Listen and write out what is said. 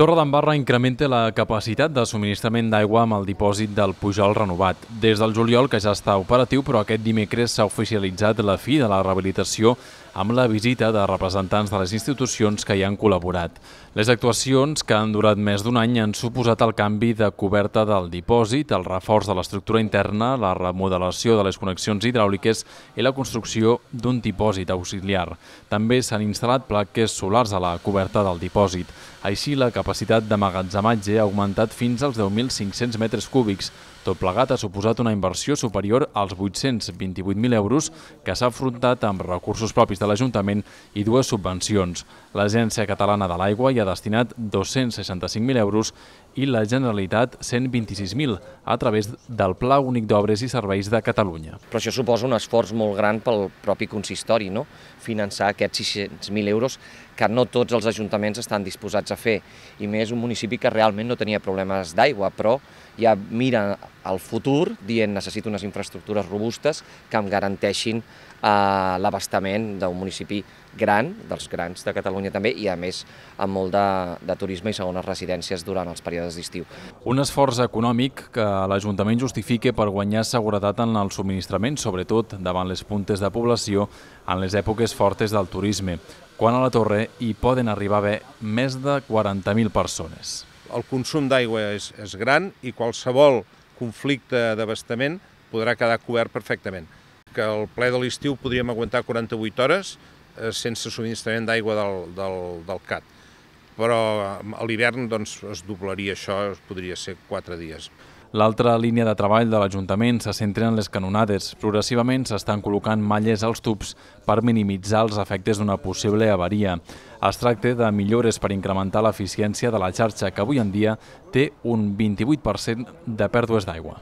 Torredembarra incrementa la capacitat de subministrament d'aigua amb el dipòsit del Pujol renovat. Des del juliol, que ja està operatiu, però aquest dimecres s'ha oficialitzat la fi de la rehabilitació amb la visita de representants de les institucions que hi han col·laborat. Les actuacions, que han durat més d'un any, han suposat el canvi de coberta del dipòsit, el reforç de l'estructura interna, la remodelació de les connexions hidràuliques i la construcció d'un dipòsit auxiliar. També s'han instal·lat plaques solars a la coberta del dipòsit. Així, la capacitat d'amagatzematge ha augmentat fins als 10.500 metres cúbics. Tot plegat ha suposat una inversió superior als 828.000 euros que s'ha afrontat amb recursos propis de l'Ajuntament i dues subvencions. L'Agència Catalana de l'Aigua hi ha destinat 265.000 euros i la Generalitat 126.000 a través del Pla Únic d'Obres i Serveis de Catalunya. Però això suposa un esforç molt gran pel propi consistori, no? finançar aquests 600.000 euros que no tots els ajuntaments estan disposats a fer, i més un municipi que realment no tenia problemes d'aigua, però ja mira al futur dient necessito unes infraestructures robustes que em garanteixin eh, l'abastament d'un municipi gran, dels grans de Catalunya també, i a més amb molt de, de turisme i segones residències durant els períodes d'estiu. Un esforç econòmic que l'Ajuntament justifica per guanyar seguretat en el subministrament, sobretot davant les puntes de població en les èpoques fortes del turisme, quan a la torre hi poden arribar a haver més de 40.000 persones. El consum d'aigua és, és gran i qualsevol conflicte d'abastament podrà quedar cobert perfectament. Que el ple de l'estiu podríem aguantar 48 hores eh, sense subministrament d'aigua del, del, del CAT. Però a l'hivern doncs, es doblaria això, podria ser 4 dies. L'altra línia de treball de l'Ajuntament se centra en les canonades. Progressivament s'estan col·locant malles als tubs per minimitzar els efectes d'una possible avaria. Es tracta de millores per incrementar l'eficiència de la xarxa que avui en dia té un 28% de pèrdues d'aigua.